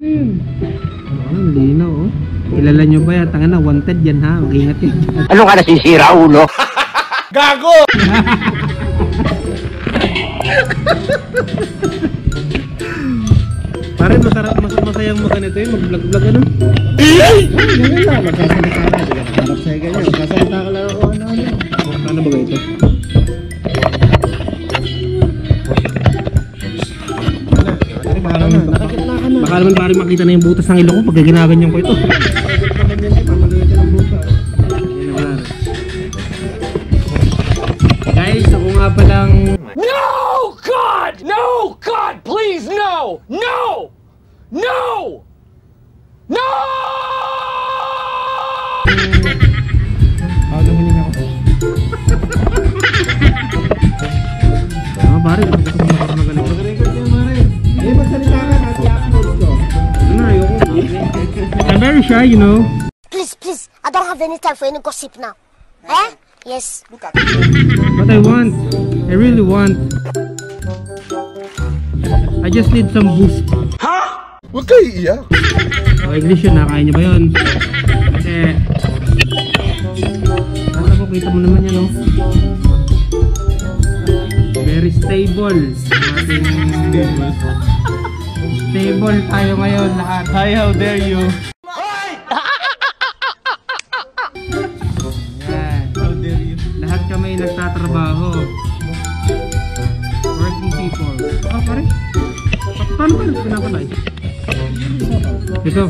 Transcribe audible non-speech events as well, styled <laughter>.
Ayun. Ang linaw oh. Kilala nyo ba yan? Tanga na, wanted yan ha. Mag-ingat yan. <laughs> Ano ka nasisira, ulo? <laughs> <laughs> Pare, masarap, mas masayang mo ganito yun. Mag-vlog-vlog ano. Ganyan lang, magsasalita ka. Magsasalita ka Baka naman pare makita na yung butas ng ilong ko pag ginaganyan ko ito. Guys, ako nga palang No! God! No! God, please! No! No! No! Very shy, you know. Please, please, I don't have any time for any gossip now. Eh? Yes. But I want, I really want. I just need some boost. Huwag kayo iiyak. Oh, English yun, nakakain niyo ba yun? Kasi, Kala ko, kita mo naman yan, oh. Very stable. ang stable tayo ngayon lahat. Hi, how dare you? Lahat kami nagtatrabaho. Working people. Ah, pare. Pa- Paano ba pinapalay? Ito.